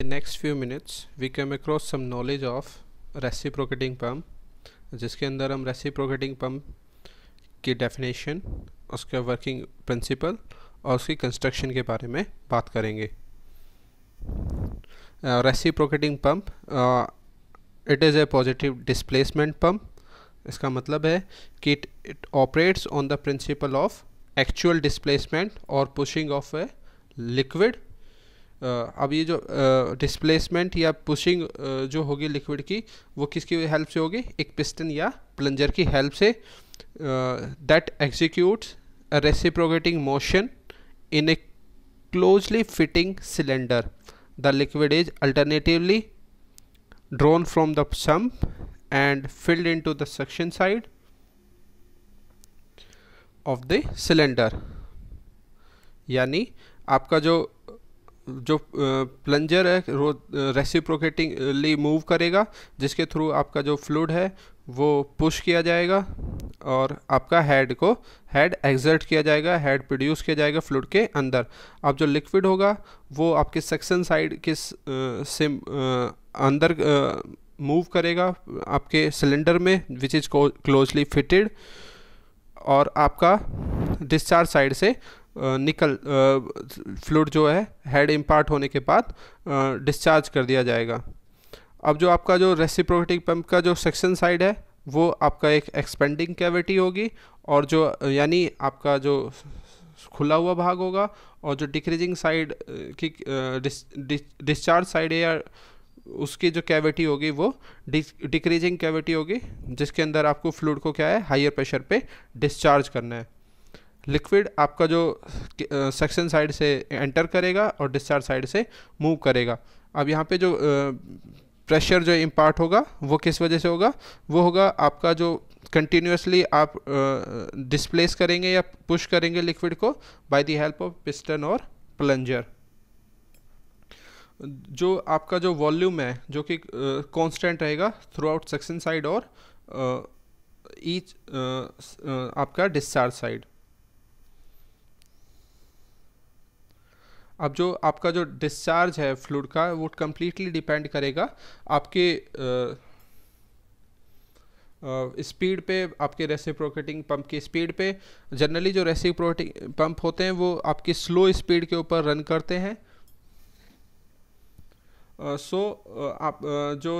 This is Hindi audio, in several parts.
In next few minutes we come across some knowledge of reciprocating pump जिसके अंदर हम reciprocating pump की definition उसका working principle और उसकी construction के बारे में बात करेंगे uh, pump uh, it is a positive displacement pump इसका मतलब है कि it operates on the principle of actual displacement or pushing of a liquid अब ये जो डिस्प्लेसमेंट या पुशिंग जो होगी लिक्विड की, वो किसकी हेल्प से होगी? एक पिस्टन या प्लंजर की हेल्प से। That executes reciprocating motion in a closely fitting cylinder the liquid is alternatively drawn from the sump and filled into the suction side of the cylinder यानी आपका जो जो प्लंजर है वो रेसिप्रोकेटिंगली मूव करेगा, जिसके थ्रू आपका जो फ्लूड है, वो पुश किया जाएगा और आपका हेड को हेड एग्जर्ट किया जाएगा हेड प्रोड्यूस किया जाएगा फ्लूड के अंदर। अब जो लिक्विड होगा, वो आपके सेक्शन साइड किस से अंदर मूव करेगा, आपके सिलेंडर में विच इज़ क्लोजली फिटेड और आपका डिस्चार्ज साइड से निकल फ्लूड जो है, हेड इम्पार्ट होने के बाद डिस्चार्ज कर दिया जाएगा। अब जो आपका जो रेसिप्रोकेटिंग पंप का जो सेक्शन साइड है, वो आपका एक एक्सपेंडिंग कैविटी होगी और जो, यानी आपका जो खुला हुआ भाग होगा और जो डिक्रीजिंग साइड की डिस्चार्ज साइड या उसकी जो कैविटी होगी, वो डिक्रीजिंग कैविटी होगी, जिसके अंदर आपको फ्लूड को क्या है हाइयर प्रेशर पे डिस्चार्ज करना है। लिक्विड आपका जो सेक्शन साइड से एंटर करेगा और डिस्चार्ज साइड से मूव करेगा। अब यहाँ पे जो प्रेशर जो इम्पार्ट होगा, वो किस वजह से होगा? वो होगा आपका जो कंटिन्यूसली आप डिस्प्लेस करेंगे या पुश करेंगे लिक्विड को by the help of piston और प्लंजर। जो आपका जो वॉल्यूम है, जो कि कांस्टेंट रहेगा थ्रू आउट सेक्शन साइड और ईच आपका डिस्चार्ज साइड। अब जो आपका जो डिस्चार्ज है फ्लूड का, वो कम्प्लीटली डिपेंड करेगा आपके स्पीड पे, आपके रेसिप्रोकेटिंग पंप की स्पीड पे। जनरली जो रेसिप्रोकेटिंग पंप होते हैं, वो आपकी स्लो स्पीड के ऊपर रन करते हैं। सो आप जो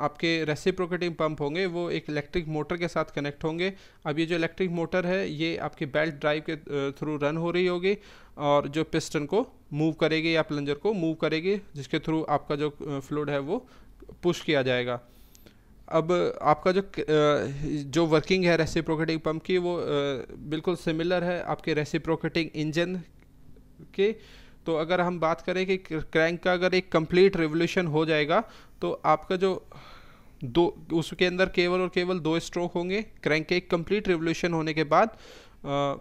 आपके रेसिप्रोकेटिंग पंप होंगे, वो एक इलेक्ट्रिक मोटर के साथ कनेक्ट होंगे। अब ये जो इलेक्ट्रिक मोटर है, ये आपके बेल्ट ड्राइव के थ्रू रन हो रही होगी और जो पिस्टन को मूव करेगी या प्लंजर को मूव करेगी, जिसके थ्रू आपका जो फ्लूड है वो पुश किया जाएगा। अब आपका जो जो वर्किंग है रेसिप्रोकेटिंग पंप की, वो बिल्कुल सिमिलर है। आपके रेसिप्रोकेटिंग इंजन के तो अगर हम बात करें कि क्रैंक का अगर एक कंप्लीट रिवोल्यूशन हो जाएगा तो आपका जो दो उसके अंदर केवल और केवल दो स्ट्रोक होंगे क्रैंक के एक कंप्लीट रिवोल्यूशन होने के बाद आ,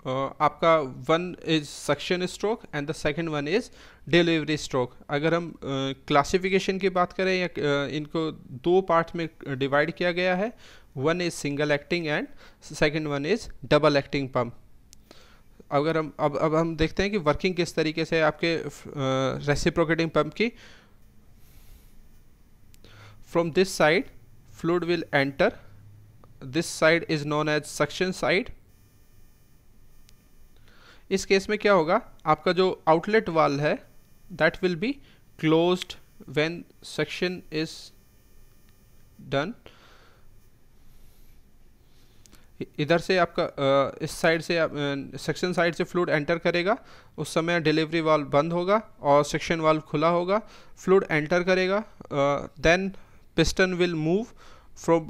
Uh, आपका one is suction stroke and the second one is delivery stroke. अगर हम क्लासिफिकेशन uh, की बात करें या uh, इनको दो पार्ट में डिवाइड किया गया है one is single acting and second one is double acting pump. अगर हम, अब अब हम देखते हैं कि वर्किंग किस तरीके से आपके रेसिप्रोकेटिंग पंप की। From this side fluid will enter this side is known as suction side इस केस में क्या होगा? आपका जो आउटलेट वाल है that will be closed when section is done इधर से आपका इस साइड से सेक्शन साइड से फ्लूड एंटर करेगा। उस समय डिलीवरी वाल्व बंद होगा और सेक्शन वाल्व खुला होगा। फ्लूड एंटर करेगा then piston will move from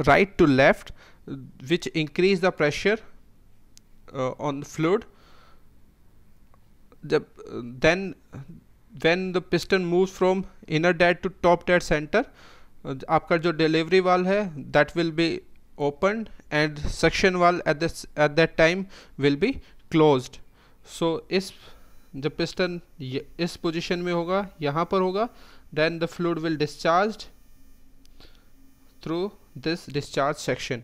right to left which increase the pressure on fluid जब then when the piston move from inner dead to top dead centre आपका जो डिलीवरी वाल है that will be open and section valve at that time will be close so इस, जब पिस्टन इस पोजिशन में होगा, यहाँ पर होगा then the fluid will discharge through this discharge section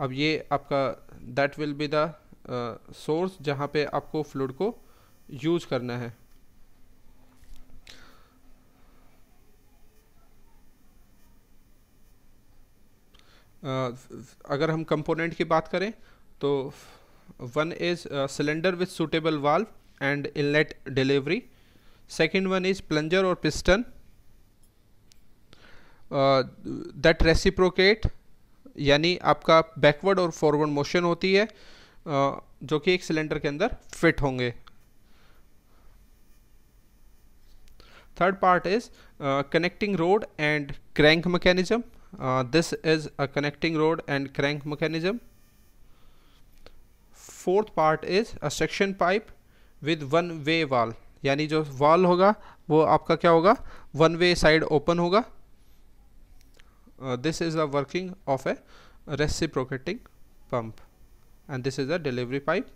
अब ये आपका दैट विल बी दोर्स जहाँ पे आपको फ्लूड को यूज़ करना है। अगर हम कंपोनेंट की बात करें तो one is cylinder with suitable valve and inlet delivery second one is plunger और पिस्टन दैट रेसिप्रोकेट यानी आपका बैकवर्ड और फॉरवर्ड मोशन होती है uh, जो कि एक सिलेंडर के अंदर फिट होंगे। Third part is connecting rod and crank mechanism uh, this is a connecting rod and crank mechanism fourth part is a section pipe with one way valve यानी जो वाल होगा वो आपका क्या होगा वन वे साइड ओपन होगा this is a working of a reciprocating pump and this is a delivery pipe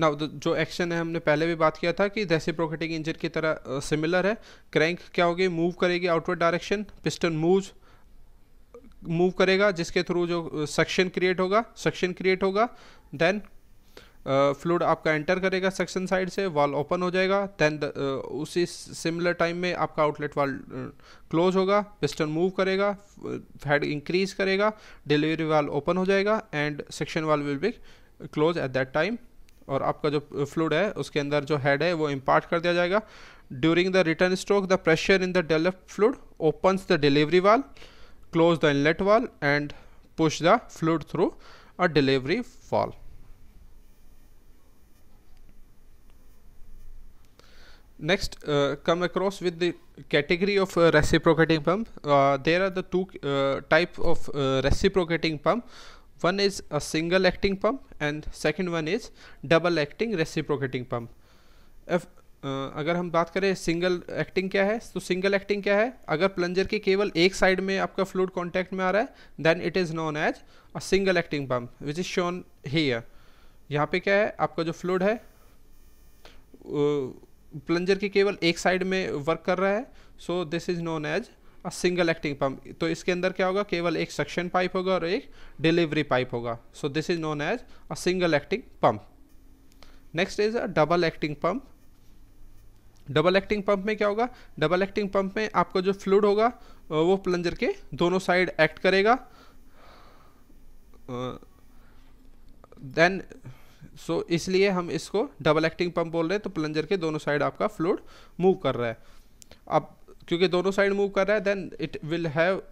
ना जो एक्शन है, हमने पहले भी बात किया था कि रेसिप्रोकेटिंग इंजन की तरह सिमिलर है। क्रैंक क्या होगी? मूव करेगी outward direction piston move move करेगा, जिसके थ्रू जो सक्शन क्रिएट होगा सक्शन क्रिएट होगा देन फ्लूड आपका एंटर करेगा सेक्शन साइड से वॉल ओपन हो जाएगा देन उसी सिमिलर टाइम में आपका आउटलेट वॉल क्लोज होगा पिस्टन मूव करेगा हेड इंक्रीज करेगा डिलीवरी वाल ओपन हो जाएगा and section valve will be close at that time और आपका जो फ्लूड है उसके अंदर जो हेड है वो इम्पार्ट कर दिया जाएगा। During the return stroke the pressure in the develop fluid opens the delivery valve close the inlet valve and push the fluid through a delivery valve next uh, come across with the category of uh, reciprocating pump. Uh, there are the two uh, type of uh, reciprocating pump. One is a single acting pump and second one is double acting reciprocating pump. If uh, अगर हम बात करें सिंगल एक्टिंग क्या है तो सिंगल एक्टिंग क्या है? अगर प्लंजर के केवल एक साइड में आपका फ्लूड कांटेक्ट में आ रहा है then it is known as a single acting pump which is shown here यहाँ पे क्या है? आपका जो फ्लूड है प्लंजर की केवल एक साइड में वर्क कर रहा है so this is known as a single acting pump तो इसके अंदर क्या होगा? केवल एक सक्शन पाइप होगा और एक डिलीवरी पाइप होगा। So this is known as a single acting pump next is a double acting pump double acting pump में क्या होगा? डबल एक्टिंग पंप में आपका जो फ्लूड होगा वो प्लंजर के दोनों साइड एक्ट करेगा। देन uh, सो so, इसलिए हम इसको डबल एक्टिंग पंप बोल रहे हैं तो प्लंजर के दोनों साइड आपका फ्लूड मूव कर रहा है। अब क्योंकि दोनों साइड मूव कर रहा है then it will have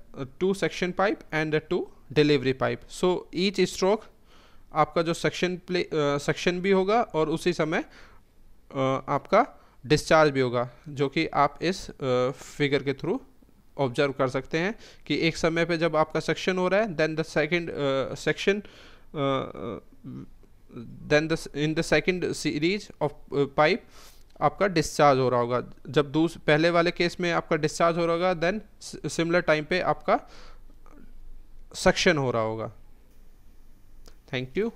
two section pipe and two delivery pipe so each stroke आपका जो सेक्शन प्ले सेक्शन भी होगा और उसी समय uh, आपका डिस्चार्ज भी होगा जो कि आप इस फिगर uh, के थ्रू ऑब्ज़र्व कर सकते हैं कि एक समय पे जब आपका सेक्शन हो रहा है then the second section then the in the second series of pipe आपका डिस्चार्ज हो रहा होगा। जब दूस, पहले वाले केस में आपका डिस्चार्ज हो रहा होगा देन सिमिलर टाइम पे आपका सक्शन हो रहा होगा। Thank you